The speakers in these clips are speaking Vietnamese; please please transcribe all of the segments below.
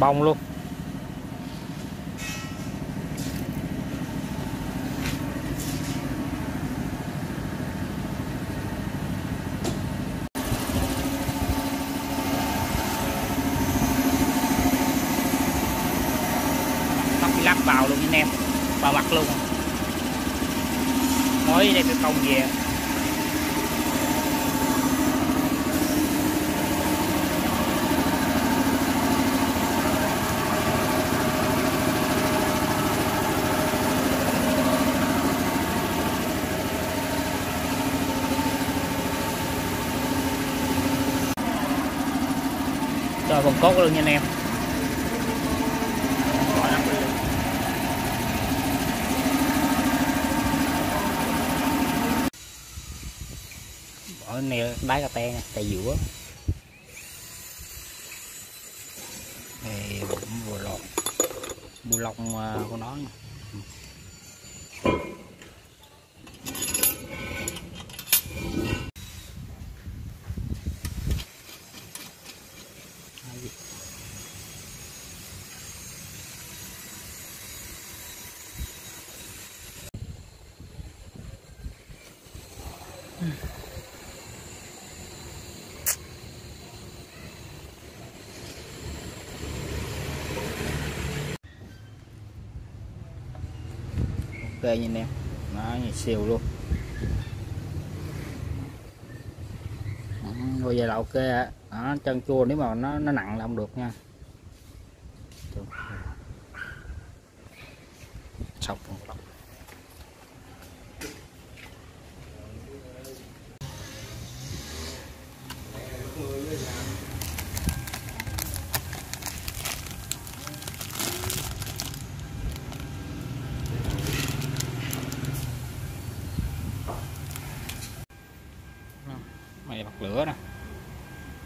bông luôn. vòng cốt luôn nha anh em. Bỏ này đáy cà te nè tại giữa này bụng vừa lọt bù lông ok nha anh em. Nó xìu luôn. Rồi vậy là ok á, đó, chân chua nếu mà nó nó nặng là không được nha. Sọc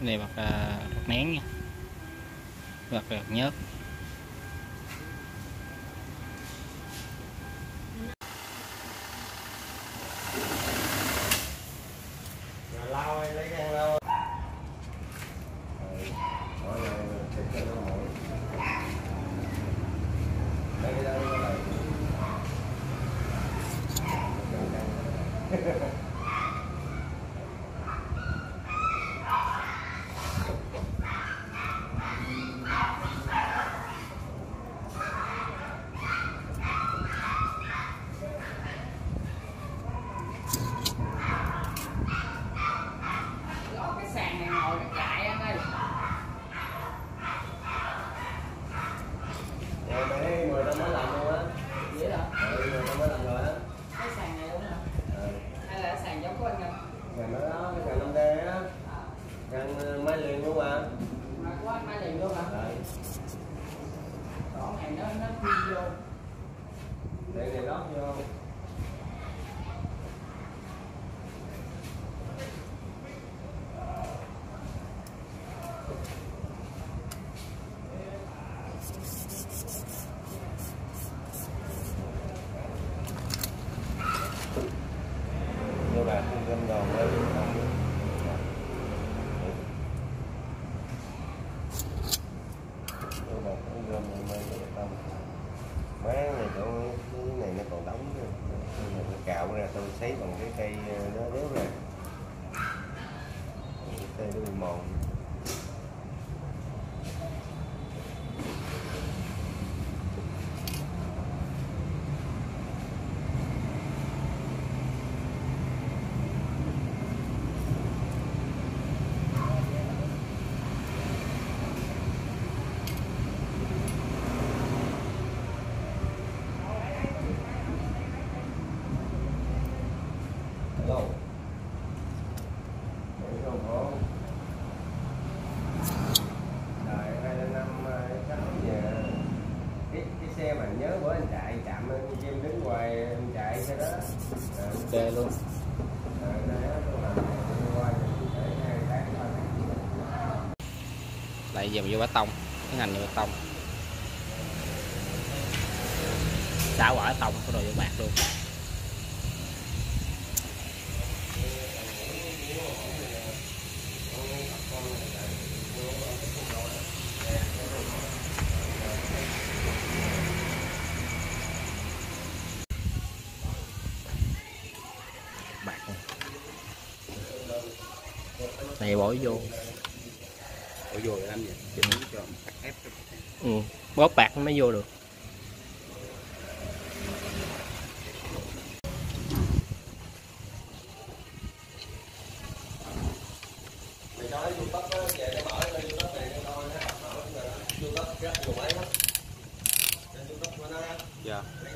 này bật uh, bật nén nha. Bật, bật nhớt. 根苗呢 giờ vô bê tông, cái hành vô bê tông. Xả quả tông có đồ vô bạc luôn. Này bỏ vô. Lắm trên youtube của nó á, Dạ lấy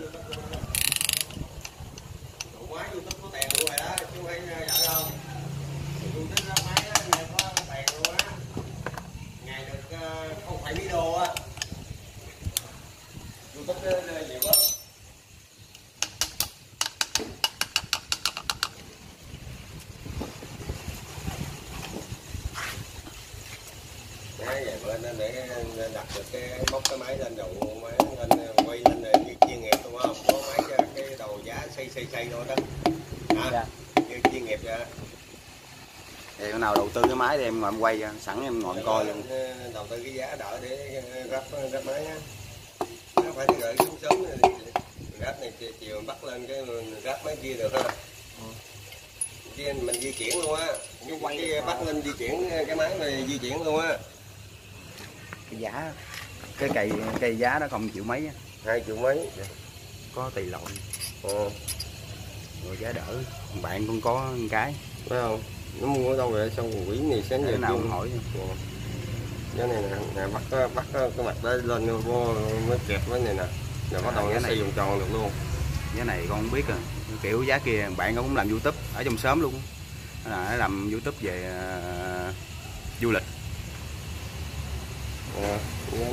youtube có tiền luôn rồi đó chứ không phải youtube nó máy á ngày có tiền luôn á ngày được không phải video á youtube nó nó nhiều lắm Đấy, vậy bên đó để đặt được cái bóc cái máy lên đầu máy lên quay lên là như chuyên nghiệp đúng không? Có máy cho cái đầu giá xây xây xây thôi đó. Hả? Dạ. Chuyên nghiệp vậy. Thì nào đầu tư cái máy thì em ngồi em quay sẵn em ngồi em coi luôn Đầu tư cái giá đỡ để gấp gấp máy á. Nó phải gửi xuống sớm gấp này chiều, chiều bắt lên cái gấp máy kia được ha. Chứ mình di chuyển luôn á. Cái, cái bắt lên di chuyển cái máy này di chuyển luôn á. Cái giá Cái cây cây giá nó không chịu mấy á. Hai triệu mấy. Có tùy loại Ờ. Rồi giá đỡ Bạn cũng có một cái. Phải không? Nó mua ở đâu vậy? Xong rồi quỷ này sáng giờ Cái nào cũng hỏi cái này nè, bắt cái- bắt cái cái mặt đó lên vô mới kẹp cái này nè. Rồi bắt À, đầu cái nó xây vòng tròn được luôn. Giá này con không biết à. Kiểu giá kia bạn cũng làm youtube Ở trong xóm luôn. Là làm youtube về ờ, du lịch. À, cái này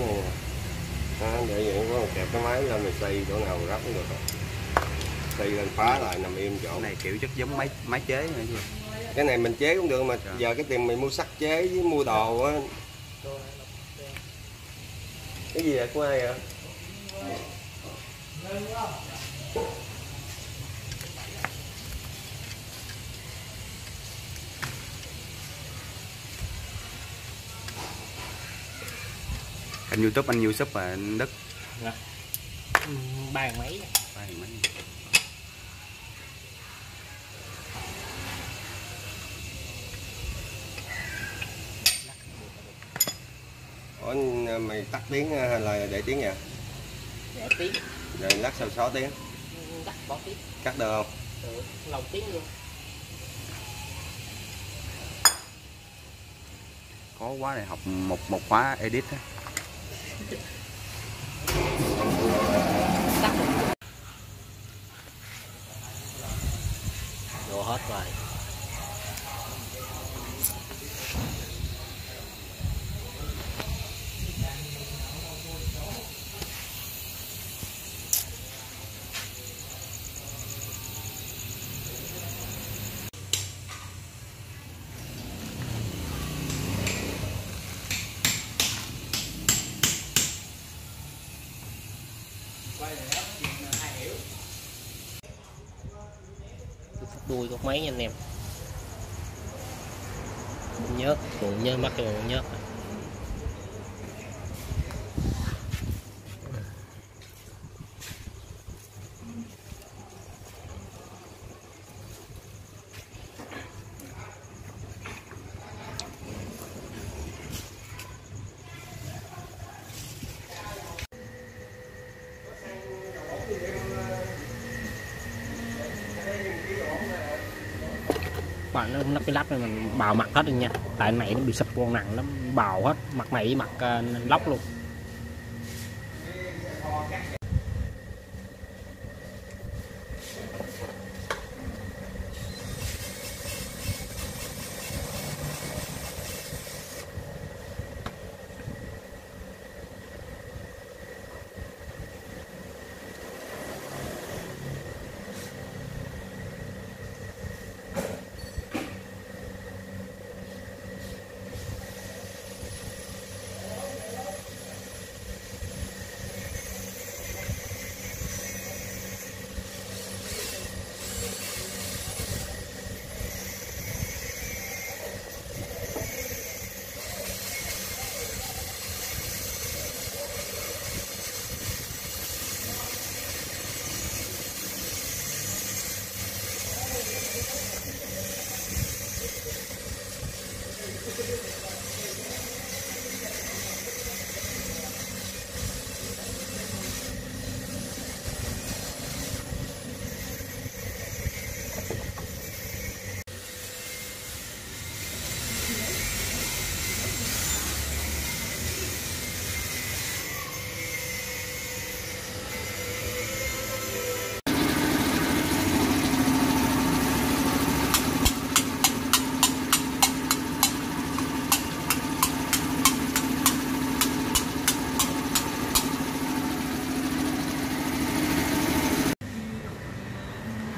nè. Để vậy có kẹp cái máy lên mình xây chỗ nào gấp cũng được rồi. Xây lên phá lại nằm im chỗ. Cái này kiểu chất giống máy máy chế nữa chứ. Cái này mình chế cũng được mà Dạ. giờ cái tiền mình mua sắt chế với mua đồ á. Cái gì vậy của ai vậy? Kênh youtube anh youtube mà anh Đức. Ừ, ba ngàn mấy. Ba ngàn mấy. Ủa mày tắt tiếng hay là để tiếng vậy? Rẻ tiếng. Rồi lát sau 6 tiếng. Đắt bỏ tiếng. Cắt được không? Ừ, lòng tiếng luôn. Có quá để học một một khóa edit á đồ hết rồi đuôi góc máy nha anh em. Nhớt còn nhớ mắt còn nhớt bạn nó nắp cái lắp này mình bào mặt hết rồi nha. Tại này nó bị sập con nặng lắm, bào hết, mặt này với mặt à, lóc luôn.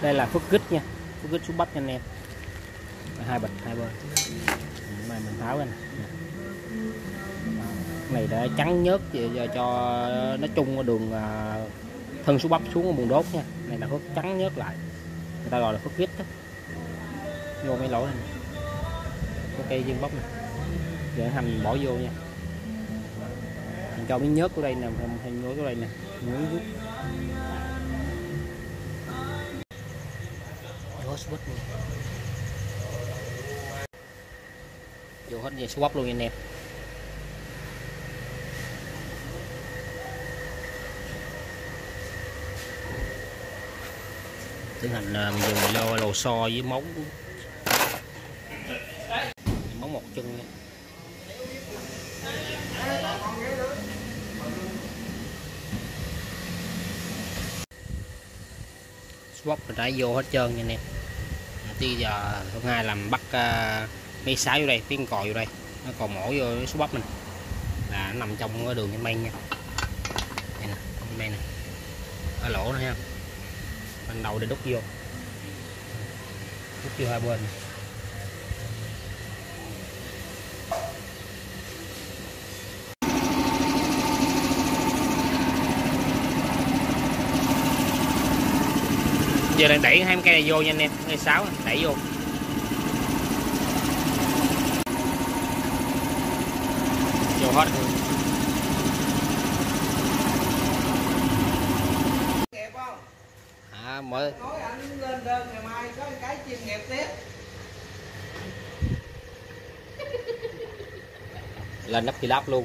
Đây là phước kích nha. Phước kích xuống bắp nha anh em hai bịch, hai bên này mình tháo ra này để trắng nhớt giờ cho nó chung ở đường à, thân số bắp xuống ở buồng đốt nha. Này là phước trắng nhớt lại. Người ta gọi là phước kích đó vô mấy lỗ này. Có cây dương bắp này. Để hành bỏ vô nha. Mình cho miếng nhớt của đây nè hay- nhớt của đây nè. Nhớt rút vô hết luôn. Vô hết về swap luôn anh em. Tiến hành à, mình dùng lô lò xo với móng. Móng một chân nha. Swap mình đã vô hết trơn nha anh em đi giờ hôm nay làm bắt uh, mấy sái vô đây tiếng còi vô đây. Nó còn mổ vô cái số bắp mình. Là nó nằm trong cái đường cái men nha đây nè nhân men nè. Ở lỗ này ha ban đầu để đút vô. Đút vô hai bên. Giờ đang đẩy hai cây này vô nha anh em cây sáu đẩy vô. Vô hết không à, mới nói anh lên đơn ngày mai có cái chuyên nghiệp tiếp. Lên nắp lắp luôn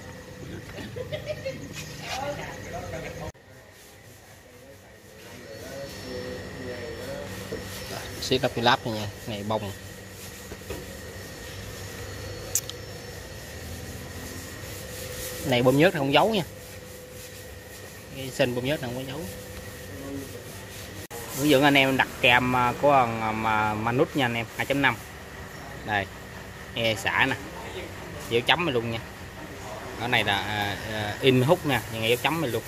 siết nắp lắp này nha này bông. Này bơm nhớt không giấu nha. Cái sinh bơm nhớt không có giấu. Ví dụ anh em đặt kèm à, của à, mà manut nha anh em 2.5 đây e xả nè. Dấu chấm này luôn nha. Ở này là à, à, in hút nè nhưng dấu chấm này luôn.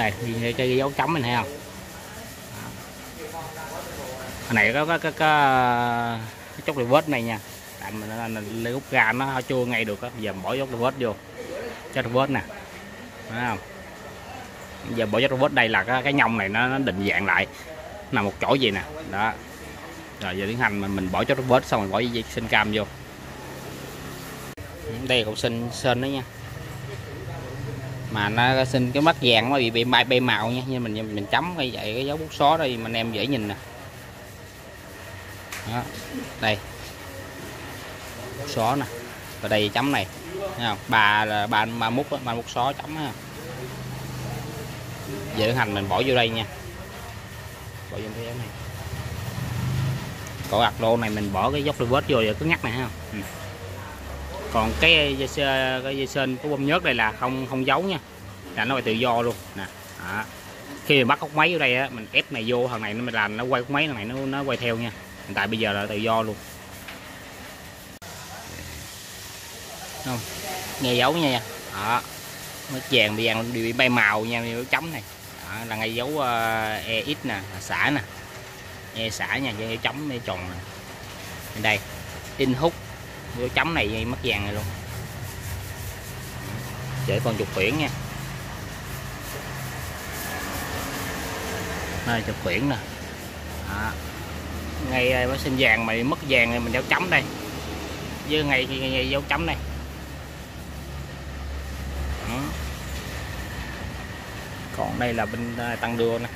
Này nhìn cái dấu chấm mình thấy không? Cái này có cái, cái chốt vết này nha. Tại mình nó- lấy hút ra nó chua ngay được á. Giờ mình bỏ dấu vết vô. Chốt vết nè. Thấy không? Giờ bỏ dấu vết đây là cái, cái nhông này nó, nó định dạng lại. Nằm một chỗ gì nè. Đó. Rồi giờ tiến hành mình mình bỏ chốt vết xong rồi bỏ dây sinh cam vô. Đây cũng sinh sơn đó nha mà nó xin cái mắt vàng nó bị bị bay bay màu nha. Nhưng mình mình chấm cái vậy, cái dấu bút xóa đây mình em dễ nhìn nè. Đó, đây. Xóa nè. Và đây chấm này, thấy không? Là, ba ba mút ba mút xóa chấm ha dễ hành, mình bỏ vô đây nha. Bỏ vô cái này. Cổ ạc lô này mình bỏ cái dốc vết vô rồi cứ ngắt này ha ừ còn cái dây sơ cái dây sên của bông nhớt đây là không không giấu nha. Là nó phải tự do luôn. Nè đó. khi mình bắt ốc máy ở đây á mình ép này vô thằng này nó mình làm nó quay ốc máy thằng này nó nó quay theo nha. Hiện tại bây giờ là tự do luôn. Không nghe dấu nha đó. Nó vàng bị vàng bị bay màu nha dấu chấm này. Đó, là ngay dấu ờ, uh, EX nè là xả nè. E xả nha dấu chấm e tròn nè. Đây in hút dấu chấm này mất vàng này luôn. Để con chụp quyển nha. Đây chụp quyển nè. À. ngay ờ, mới sinh vàng mà mất vàng thì mình dấu chấm đây. Với ngay, ngay, ngày dấu chấm đây. Còn đây là bên ờ, tăng đưa nè.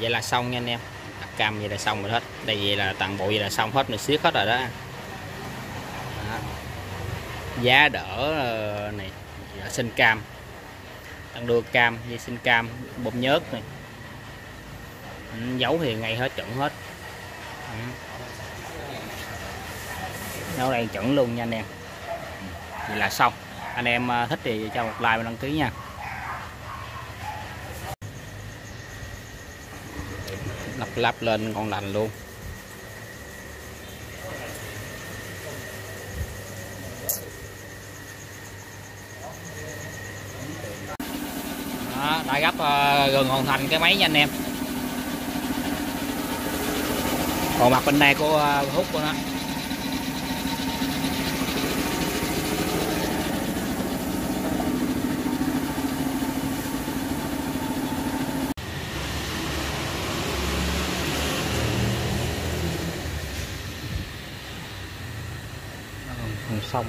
Vậy là xong nha anh em. Đặt cam vậy là xong rồi hết. Đây vậy là toàn bộ vậy là xong hết mình xiết hết rồi đó, đó. giá đỡ ờ, này dạ, này sinh cam. Tăng đưa cam dây sinh cam bông nhớt này. Ừ, Dấu thì ngay hết chuẩn hết. Ừ. nấu đây chuẩn luôn nha anh em. Ừ, vậy là xong. Anh em ờ, thích thì cho một like và đăng ký nha. Lắp lên ngon lành luôn. Đó, đã gấp uh, gần hoàn thành cái máy nha anh em. Còn mặt bên đây của uh, hút của nó còn xong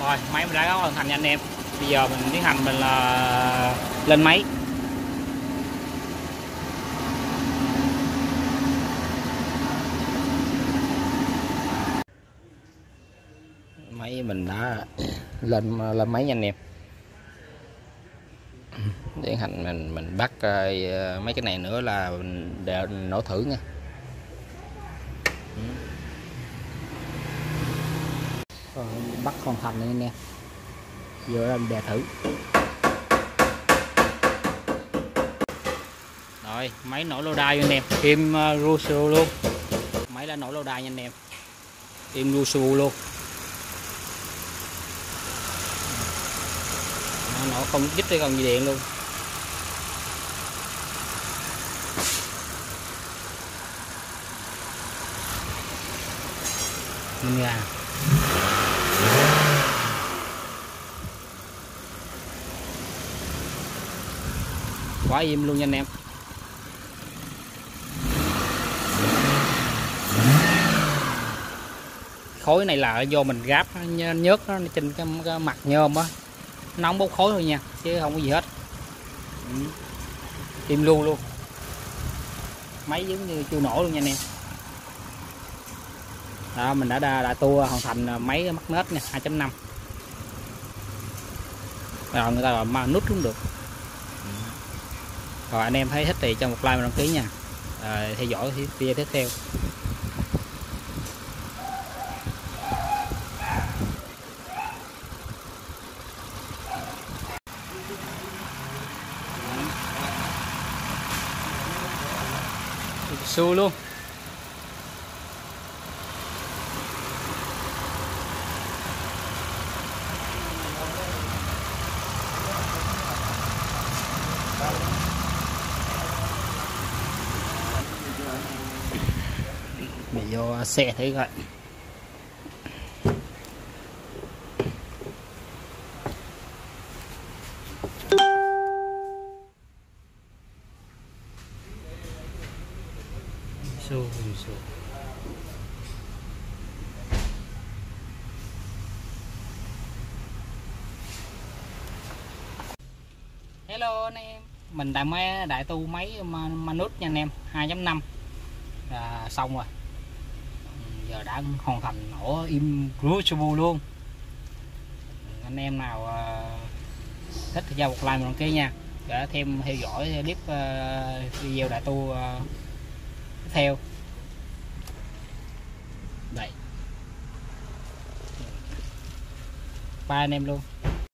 rồi máy mình đã có hoàn thành nha anh em. Bây giờ mình tiến hành mình là lên máy. Máy mình đã lên lên máy nha anh em tiến hành mình mình bắt uh, mấy cái này nữa là mình để nổ thử nha. Rồi bắt hoàn thành này anh em giờ là đè thử. Rồi máy nổ lô đai anh em im uh, rusu luôn. Máy đã nổ lô đai nha anh em im rusu luôn. Nó không dứt cái con dây điện luôn Minh gà quá im luôn nha anh em. Khối này là do mình gáp nhớt nó trên cái, cái mặt nhôm á. Nóng bốc khối thôi nha chứ không có gì hết. Ừ. Im luôn luôn. Máy giống như chưa nổ luôn nha anh em đó mình đã đã, đã tua hoàn thành à, máy mắc nết nha 2.5 rồi người ta gọi mà nút cũng được. Rồi anh em thấy thích thì cho một like và đăng ký nha. Rồi, theo dõi video tiếp theo. Xu luôn. Xe thấy coi su su hello anh em. Mình đại máy đại tu máy manut nha anh em. 2.5 là xong rồi giờ đã hoàn thành nổ im Crucible luôn. Anh em nào uh, thích thì giao một like một đăng ký nha. Để thêm theo dõi clip uh, video đại tu uh, tiếp theo. Đây. Ba anh em luôn.